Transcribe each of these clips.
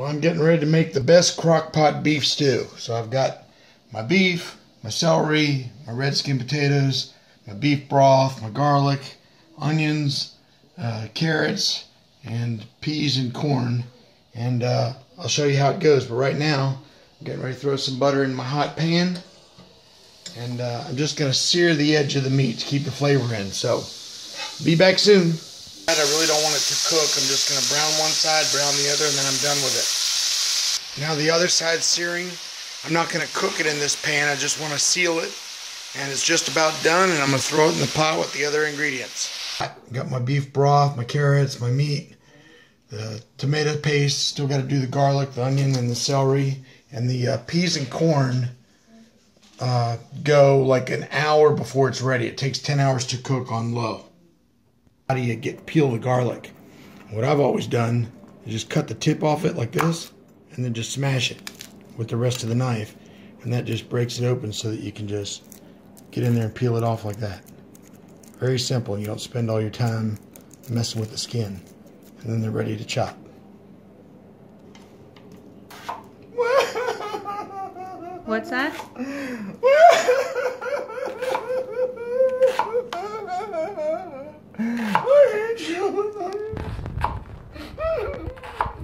Well, I'm getting ready to make the best crock pot beef stew. So I've got my beef, my celery, my red skin potatoes, my beef broth, my garlic, onions, uh, carrots, and peas and corn. And uh, I'll show you how it goes. But right now, I'm getting ready to throw some butter in my hot pan. And uh, I'm just going to sear the edge of the meat to keep the flavor in. So be back soon. I really don't want it to cook. I'm just going to brown one side, brown the other, and then I'm done with it. Now the other side's searing. I'm not going to cook it in this pan. I just want to seal it. And it's just about done, and I'm going to throw it in the pot with the other ingredients. Got my beef broth, my carrots, my meat, the tomato paste. Still got to do the garlic, the onion, and the celery. And the uh, peas and corn uh, go like an hour before it's ready. It takes 10 hours to cook on low. How do you get peel the garlic? What I've always done is just cut the tip off it like this and then just smash it with the rest of the knife and that just breaks it open so that you can just get in there and peel it off like that. Very simple. You don't spend all your time messing with the skin and then they're ready to chop. What's that?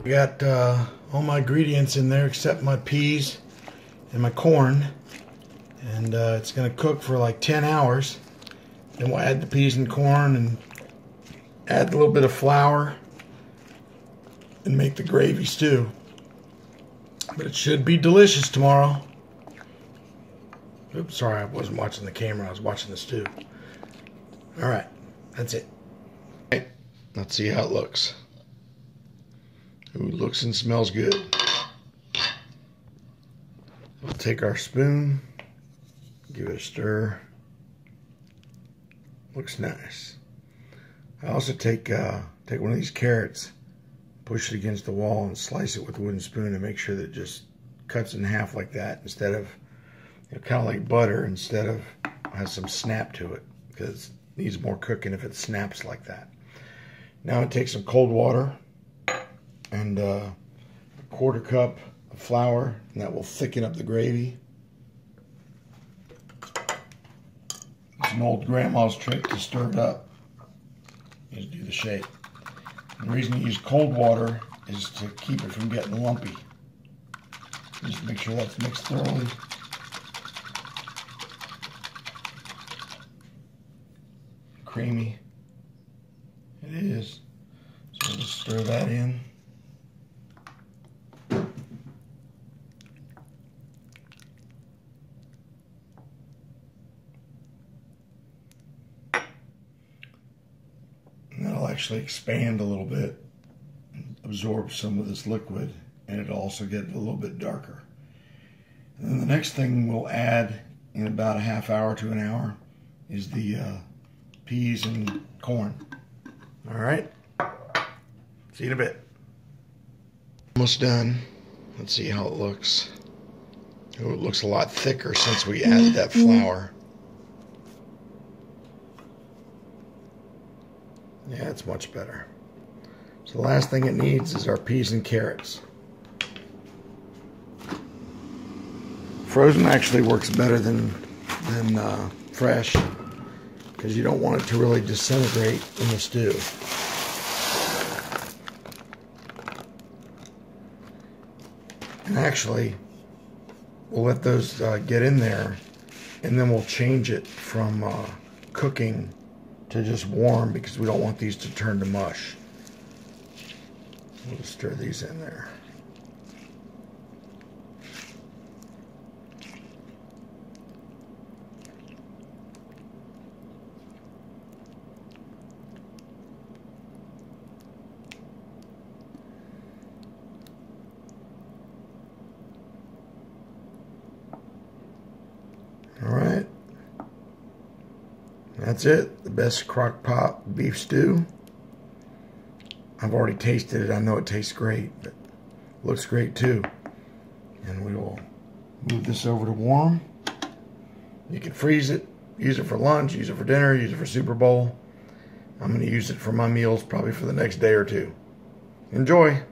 I got uh, all my ingredients in there except my peas and my corn. And uh, it's going to cook for like 10 hours. Then we'll add the peas and corn and add a little bit of flour and make the gravy stew. But it should be delicious tomorrow. Oops, sorry, I wasn't watching the camera. I was watching the stew. All right, that's it. Okay, let's see how it looks. Ooh, looks and smells good. We'll take our spoon, give it a stir. Looks nice. I also take uh, take one of these carrots, push it against the wall, and slice it with a wooden spoon and make sure that it just cuts in half like that instead of you know, kind of like butter instead of has some snap to it because needs more cooking if it snaps like that. Now I take some cold water and uh, a quarter cup of flour, and that will thicken up the gravy. It's an old grandma's trick to stir it up, is do the shape. The reason you use cold water is to keep it from getting lumpy. Just make sure that's mixed thoroughly. Creamy. It is. So we'll just stir that in. And that'll actually expand a little bit, absorb some of this liquid, and it'll also get a little bit darker. And then the next thing we'll add in about a half hour to an hour is the uh, peas and corn. All right, see you in a bit. Almost done. Let's see how it looks. Oh, it looks a lot thicker since we added that flour. Yeah, it's much better. So the last thing it needs is our peas and carrots. Frozen actually works better than, than uh, fresh because you don't want it to really disintegrate in the stew. And actually, we'll let those uh, get in there and then we'll change it from uh, cooking to just warm because we don't want these to turn to mush. We'll just stir these in there. All right. That's it. The best crock pot beef stew. I've already tasted it. I know it tastes great, but looks great too. And we will move this over to warm. You can freeze it, use it for lunch, use it for dinner, use it for Super Bowl. I'm going to use it for my meals probably for the next day or two. Enjoy.